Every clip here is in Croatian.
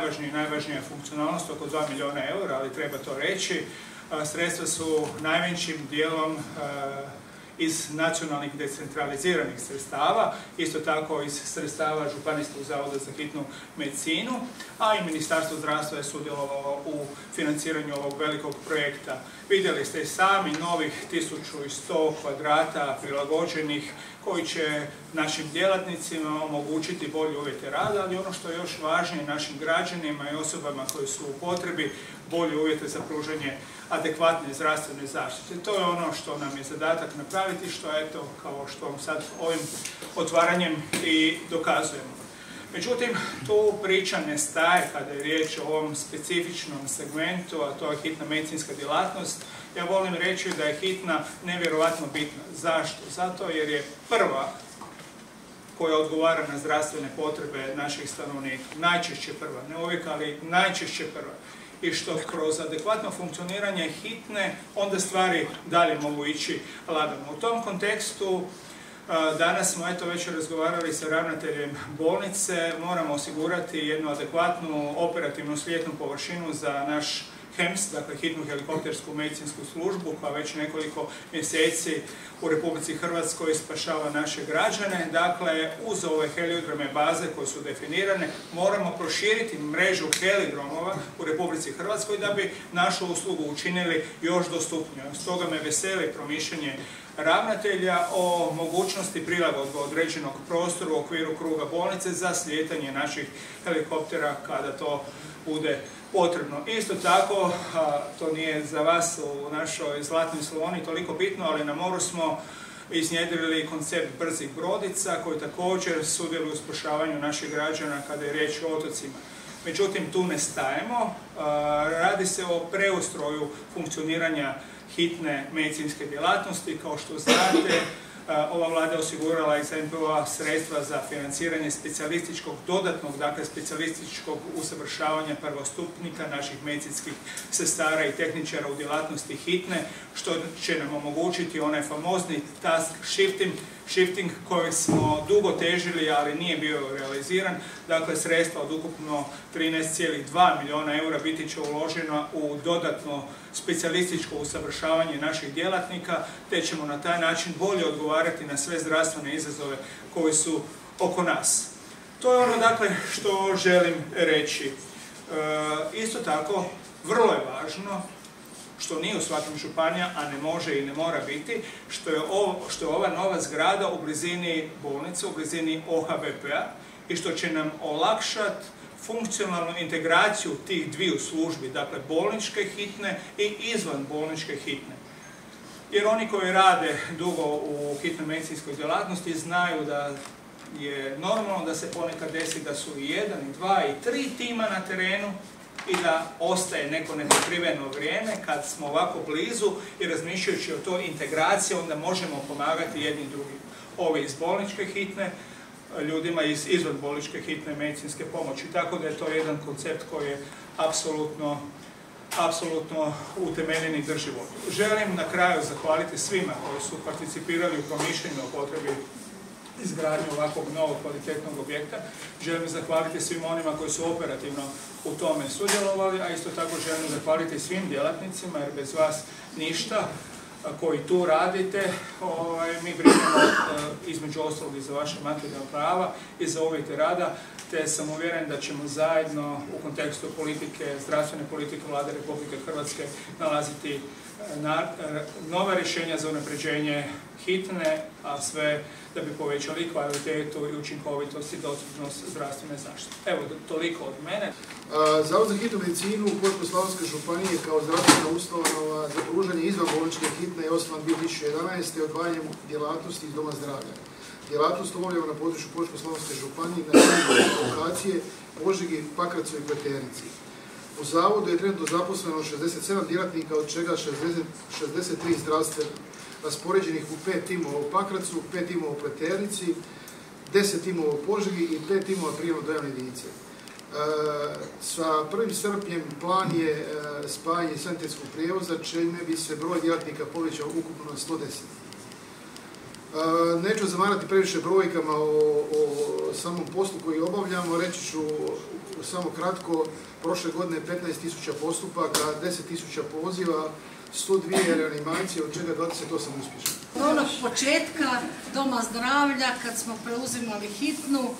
najvažnija najvažnija funkcionalnost, oko 2 milijuna eura, ali treba to reći. Sredstva su najvećim dijelom iz nacionalnih decentraliziranih sredstava, isto tako iz sredstava Županijskog zavoda za hitnu medicinu, a i Ministarstvo zdravstva je sudjelovalo u financiranju ovog velikog projekta. Vidjeli ste sami novih 1100 kvadrata prilagođenih koji će našim djelatnicima omogućiti bolje uvjete rada, ali ono što je još važnije našim građanima i osobama koji su u potrebi bolje uvjete za pružanje adekvatne zdravstvene zaštite. To je ono što nam je zadatak napraviti, što eto, kao što vam sad ovim otvaranjem i dokazujemo. Međutim, tu priča ne staje kada je riječ o ovom specifičnom segmentu, a to je hitna medicinska djelatnost. Ja volim reći da je hitna nevjerovatno bitna. Zašto? Zato jer je prva koja odgovara na zdravstvene potrebe naših stanovnika. Najčešće prva, ne uvijek, ali najčešće prva. I što kroz adekvatno funkcioniranje hitne, onda stvari dalje mogu ići lagano. U tom kontekstu Danas smo eto već razgovarali sa ravnateljem bolnice, moramo osigurati jednu adekvatnu operativnu slijetnu površinu za naš HEMS, dakle hitnu helikoptersku medicinsku službu koja već nekoliko mjeseci u Republici Hrvatskoj spašava naše građane. Dakle, uz ove heliodrome baze koje su definirane, moramo proširiti mrežu helidromova u Republici Hrvatskoj da bi našu uslugu učinili još dostupnijom. Stoga me veseli promišljanje ravnatelja o mogućnosti prilagodbe određenog prostoru u okviru kruga bolnice za slijetanje naših helikoptera kada to bude potrebno. Isto tako, to nije za vas u našoj Zlatnoj Slavoni toliko bitno, ali na moru smo iznjedrili koncept brzih brodica koji također sudjeluju u spašavanju naših građana kada je riječ o otocima. Međutim, tu ne stajemo. Radi se o preustroju funkcioniranja hitne medicinske djelatnosti. Kao što znate, ova vlada osigurala iz NPO-a sredstva za financiranje specijalističkog dodatnog, dakle specijalističkog usavršavanja prvostupnika naših medicinskih sestara i tehničara u djelatnosti hitne, što će nam omogućiti onaj famozni task shifting, shifting koji smo dugo težili, ali nije bio realiziran. Dakle, sredstva od ukupno 13,2 milijuna eura biti će uložena u dodatno specijalističko usavršavanje naših djelatnika, te ćemo na taj način bolje odgovarati na sve zdravstvene izazove koji su oko nas. To je ono dakle što želim reći. E, isto tako, vrlo je važno što nije u svakim županija, a ne može i ne mora biti, što je, što je ova nova zgrada u blizini bolnice, u blizini OHBP-a i što će nam olakšati funkcionalnu integraciju tih dviju službi, dakle bolničke hitne i izvan bolničke hitne. Jer oni koji rade dugo u hitnoj medicinskoj djelatnosti znaju da je normalno da se ponekad desi da su i jedan, i dva, i tri tima na terenu i da ostaje neko nepokriveno vrijeme kad smo ovako blizu i razmišljajući o toj integraciji onda možemo pomagati jednim drugim. Ovi iz bolničke hitne, ljudima iz izvanbolničke hitne medicinske pomoći. Tako da je to jedan koncept koji je apsolutno apsolutno utemeljen i drži Želim na kraju zahvaliti svima koji su participirali u promišljenju o potrebi izgradnje ovakvog novog kvalitetnog objekta. Želim zahvaliti svim onima koji su operativno u tome sudjelovali, a isto tako želim zahvaliti svim djelatnicima jer bez vas ništa koji tu radite. Ovaj, mi brinemo između ostalog i za vaše materijalne prava i za uvjete rada, te sam uvjeren da ćemo zajedno u kontekstu politike, zdravstvene politike Vlade Republike Hrvatske nalaziti Nova rješenja za unapređenje hitne, a sve da bi povećali kvalitetu i učinkovitost i dostupnost zdravstvene zaštite. Evo, toliko od mene. Zavod za hitnu medicinu u Požeško-Slavonske županije kao zdravstvena ustanova za pružanje izvan bolničke hitne je osnovan 2011. odvajanjem djelatnosti iz Doma zdravlja. Djelatnost obavljamo na području Požeško-Slavonske županije na lokacije Požegi, Pakracu i Pleternici. U zavodu je trenutno zaposleno 67 djelatnika, od čega 63 zdravstvena, raspoređenih u pet timova u Pakracu, pet timova u Pleternici, 10 timova u Požegi i pet timova prijemno dojavne jedinice. E, sa 1. srpnjem plan je e, spajanje sanitetskog prijevoza, čime bi se broj djelatnika povećao ukupno na 110. Neću zamarati previše brojkama o, samom poslu koji obavljamo, reći ću samo kratko, prošle godine 15.000 postupaka, 10.000 poziva, 102 reanimacije, od čega 28 uspješno. Onog početka Doma zdravlja, kad smo preuzimali hitnu,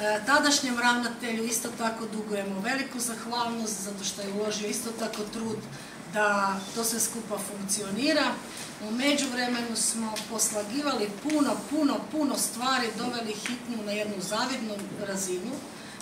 e, tadašnjem ravnatelju isto tako dugujemo veliku zahvalnost, zato što je uložio isto tako trud da to sve skupa funkcionira. U međuvremenu smo poslagivali puno, puno, puno stvari, doveli hitnu na jednu zavidnu razinu.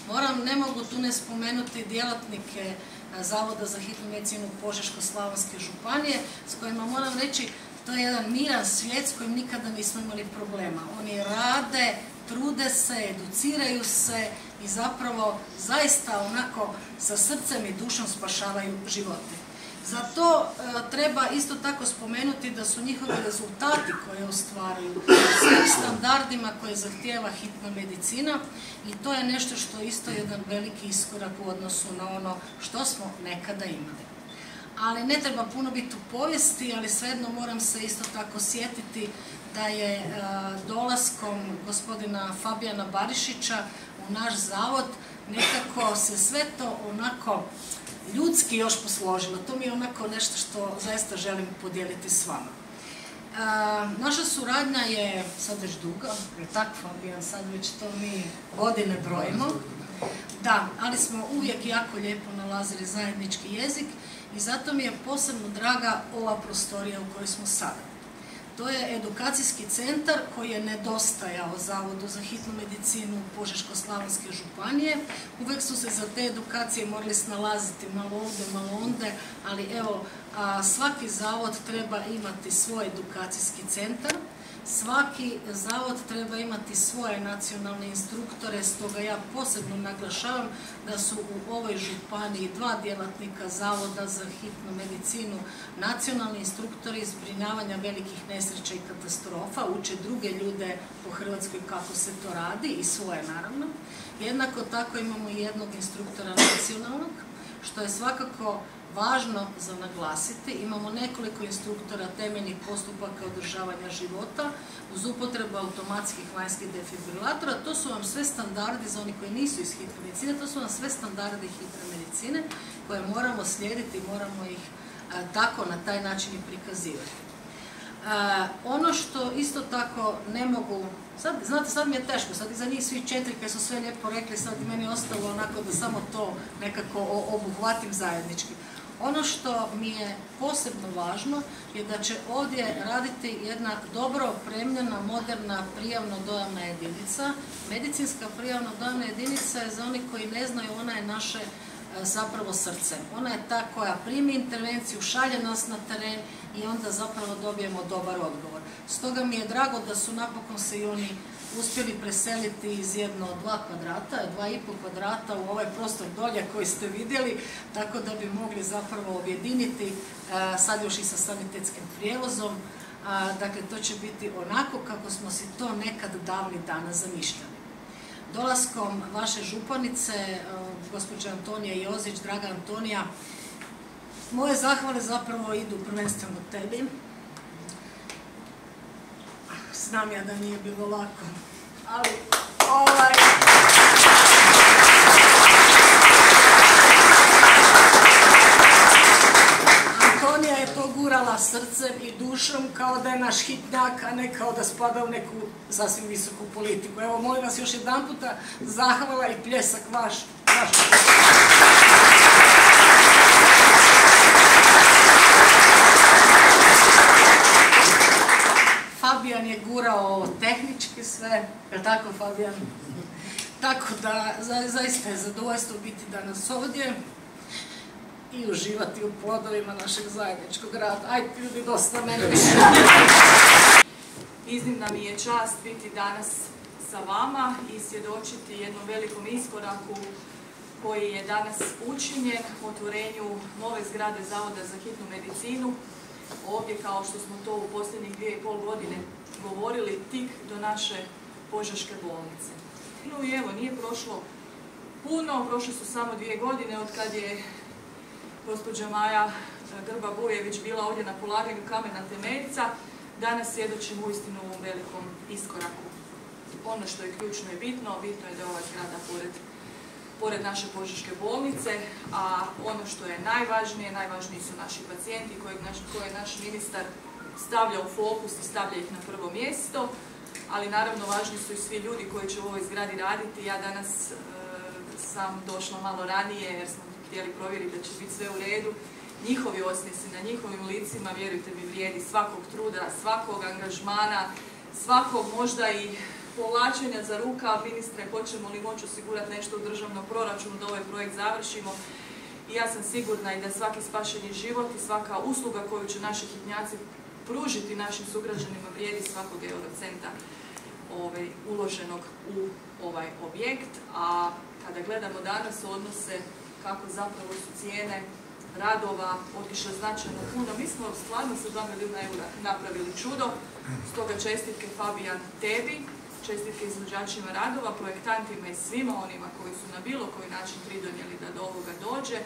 Moram, ne mogu tu ne spomenuti djelatnike Zavoda za hitnu medicinu Požeško-Slavonske županije, s kojima moram reći, to je jedan miran svijet s kojim nikada nismo imali problema. Oni rade, trude se, educiraju se i zapravo zaista onako sa srcem i dušom spašavaju živote. Za to e, treba isto tako spomenuti da su njihovi rezultati koje ostvaruju svim standardima koje zahtijeva hitna medicina i to je nešto što isto jedan veliki iskorak u odnosu na ono što smo nekada imali. Ali ne treba puno biti u povijesti, ali svejedno moram se isto tako sjetiti da je e, dolaskom gospodina Fabijana Barišića u naš zavod nekako se sve to onako ljudski još posložilo. To mi je onako nešto što zaista želim podijeliti s vama. E, naša suradnja je sad već duga, je tako Fabijan, sad već to mi godine brojimo. Da, ali smo uvijek jako lijepo nalazili zajednički jezik i zato mi je posebno draga ova prostorija u kojoj smo sada. To je edukacijski centar koji je nedostajao Zavodu za hitnu medicinu Požeško-Slavonske županije. Uvijek su se za te edukacije morali snalaziti malo ovdje, malo onde, ali evo, svaki zavod treba imati svoj edukacijski centar Svaki zavod treba imati svoje nacionalne instruktore, stoga ja posebno naglašavam da su u ovoj županiji dva djelatnika Zavoda za hitnu medicinu nacionalni instruktori zbrinjavanja velikih nesreća i katastrofa, uče druge ljude po Hrvatskoj kako se to radi i svoje naravno. Jednako tako imamo i jednog instruktora nacionalnog, što je svakako važno za naglasiti. Imamo nekoliko instruktora temeljnih postupaka održavanja života uz upotrebu automatskih vanjskih defibrilatora. To su vam sve standardi za oni koji nisu iz hitne medicine, to su vam sve standardi hitne medicine koje moramo slijediti i moramo ih tako na taj način i prikazivati. ono što isto tako ne mogu, znate sad mi je teško, sad iza njih svi četiri koji su sve lijepo rekli, sad meni ostalo onako da samo to nekako obuhvatim zajednički. Ono što mi je posebno važno je da će ovdje raditi jedna dobro opremljena, moderna prijavno-dojavna jedinica. Medicinska prijavno-dojavna jedinica je za oni koji ne znaju, ona je naše e, zapravo srce. Ona je ta koja primi intervenciju, šalje nas na teren i onda zapravo dobijemo dobar odgovor. Stoga mi je drago da su napokon se i oni uspjeli preseliti iz jedno dva kvadrata, dva i pol kvadrata u ovaj prostor dolje koji ste vidjeli, tako da bi mogli zapravo objediniti e, sad još i sa sanitetskim prijevozom. Dakle, to će biti onako kako smo si to nekad davni dana zamišljali. Dolaskom vaše županice, e, gospođa Antonija Jozić, draga Antonija, moje zahvale zapravo idu prvenstveno tebi, Znam ja da nije bilo lako, ali ovaj... Antonija je to gurala srcem i dušom kao da je naš hitnjak, a ne kao da spada u neku sasvim visoku politiku. Evo, molim vas još jedan puta, zahvala i pljesak vaš. vaš. Fabijan je gurao tehnički sve, je tako Fabijan? Tako da, zaista je zadovoljstvo biti danas ovdje i uživati u plodovima našeg zajedničkog rada. Ajde, ljudi, dosta mene više. Iznimna mi je čast biti danas sa vama i svjedočiti jednom velikom iskoraku koji je danas učinjen u otvorenju nove zgrade Zavoda za hitnu medicinu ovdje kao što smo to u posljednjih dvije i pol godine govorili tik do naše Požeške bolnice. No i evo, nije prošlo puno, prošle su samo dvije godine od kad je gospođa Maja Grba Bujević bila ovdje na polaganju kamena temeljca. danas svjedočimo uistinu ovom velikom iskoraku. Ono što je ključno i bitno, bitno je da je ova zgrada pored, pored naše požeške bolnice, a ono što je najvažnije, najvažniji su naši pacijenti koje, koje je naš ministar stavlja u fokus i stavlja ih na prvo mjesto, ali naravno važni su i svi ljudi koji će u ovoj zgradi raditi. Ja danas e, sam došla malo ranije jer smo htjeli provjeriti da će biti sve u redu. Njihovi osmijesi na njihovim licima, vjerujte mi, vrijedi svakog truda, svakog angažmana, svakog možda i povlačenja za ruka, ministre, hoćemo li moći osigurati nešto u državnom proračunu da ovaj projekt završimo. I ja sam sigurna i da svaki spašeni život i svaka usluga koju će naši hitnjaci pružiti našim sugrađanima vrijedi svakog eurocenta ovaj, uloženog u ovaj objekt, a kada gledamo danas odnose kako zapravo su cijene radova otišle značajno puno. Mi smo stvarno sa 2 milijuna eura napravili čudo, stoga čestitke Fabijan tebi, čestitke izvođačima radova, projektantima i svima onima koji su na bilo koji način pridonijeli da do ovoga dođe.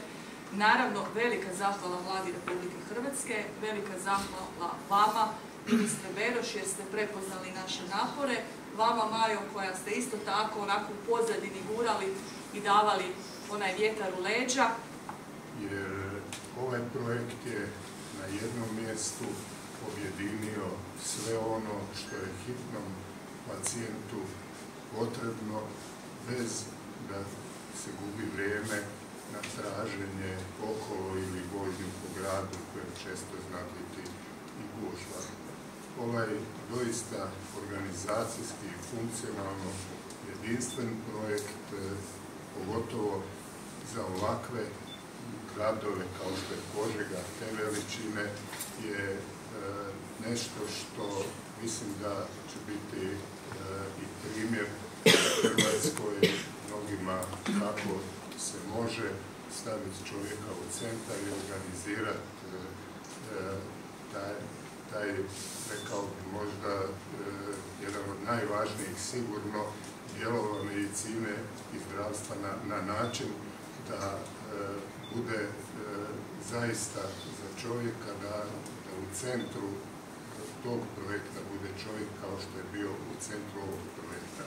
Naravno, velika zahvala vladi Republike Hrvatske, velika zahvala vama, ministre Beroš, jer ste prepoznali naše napore, vama Majo koja ste isto tako onako u pozadini gurali i davali onaj vjetar u leđa. Jer ovaj projekt je na jednom mjestu objedinio sve ono što je hitnom pacijentu potrebno bez da se gubi vrijeme na traženje okolo ili vožnju po gradu koje često zna biti i gužva. Ovaj doista organizacijski i funkcionalno jedinstven projekt, e, pogotovo za ovakve gradove kao što je Požega, te veličine, je e, nešto što mislim da će biti e, i primjer Hrvatskoj mnogima kako se može staviti čovjeka u centar i organizirati e, taj, taj, rekao bi možda, e, jedan od najvažnijih sigurno dijelova medicine i zdravstva na, na način da e, bude zaista za čovjeka da, da u centru tog projekta bude čovjek kao što je bio u centru ovog projekta.